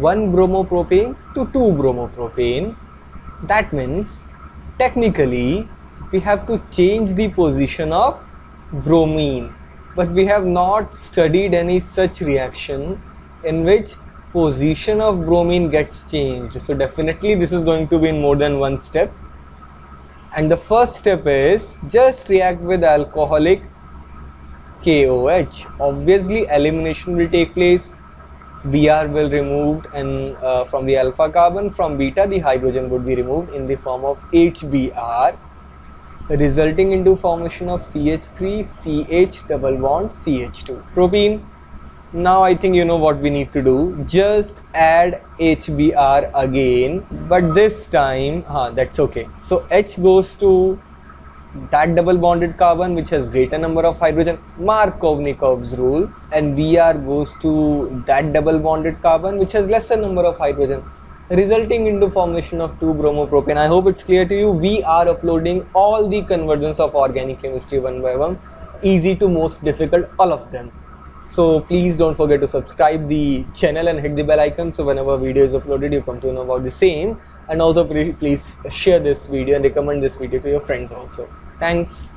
1 bromopropane to 2 bromopropane. That means technically we have to change the position of bromine. But we have not studied any such reaction in which position of bromine gets changed. So definitely this is going to be in more than one step. And the first step is just react with alcoholic KOH obviously elimination will take place Br will removed and uh, from the alpha carbon from beta the hydrogen would be removed in the form of HBr resulting into formation of CH3 CH double bond CH2 propene now I think you know what we need to do. Just add HBr again but this time huh, that's okay. So H goes to that double bonded carbon which has greater number of hydrogen Markovnikov's rule and Br goes to that double bonded carbon which has lesser number of hydrogen resulting into the formation of 2 bromopropane. I hope it's clear to you. We are uploading all the conversions of organic chemistry one by one easy to most difficult all of them. So please don't forget to subscribe the channel and hit the bell icon so whenever video is uploaded you come to know about the same and also please share this video and recommend this video to your friends also. Thanks.